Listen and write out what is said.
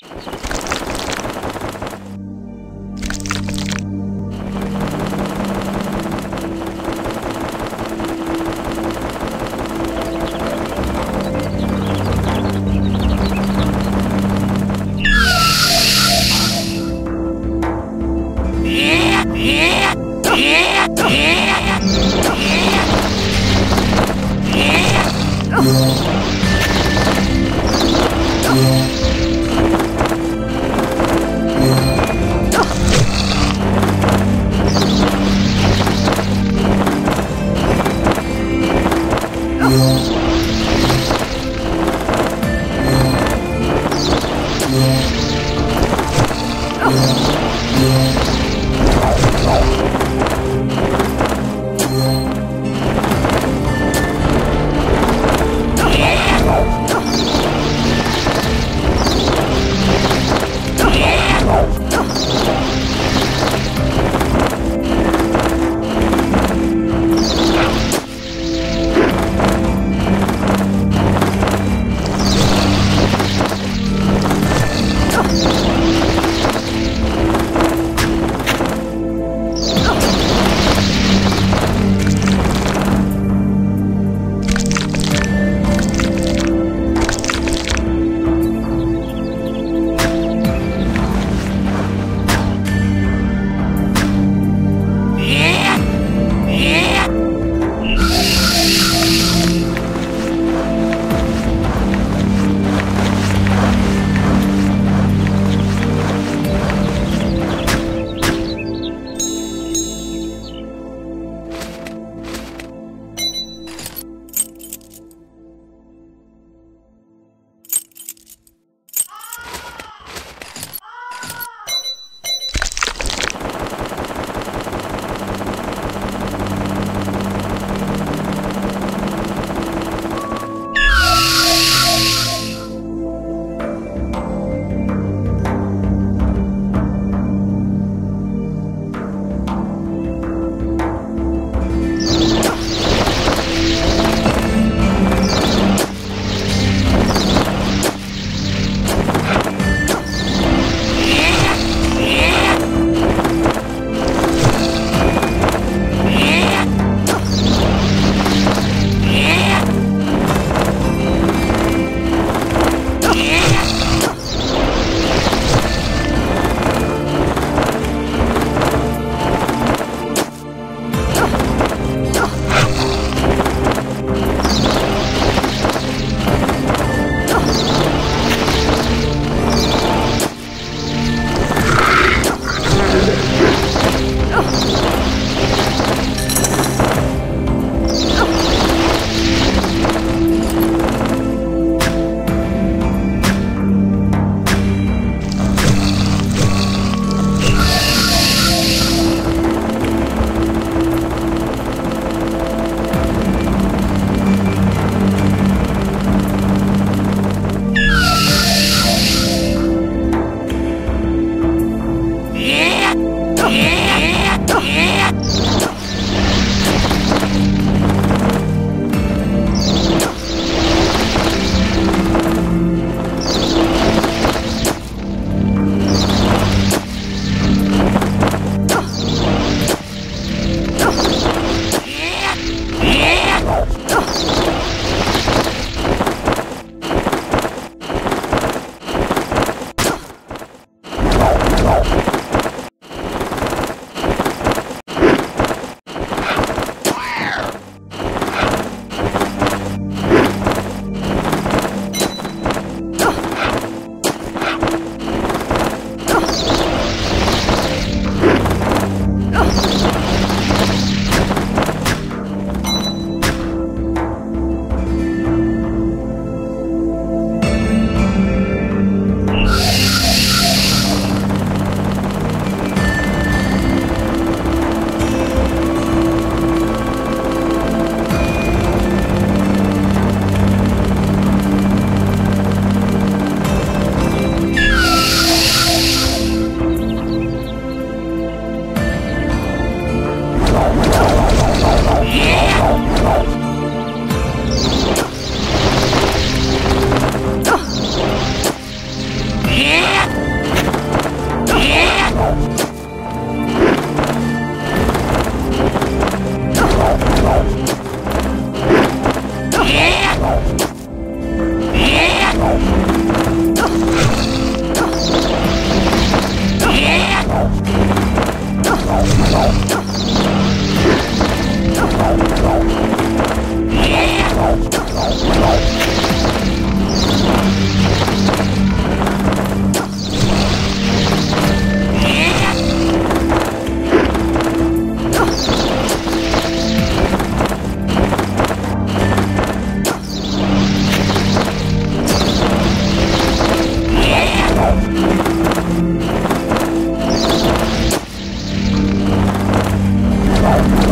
あ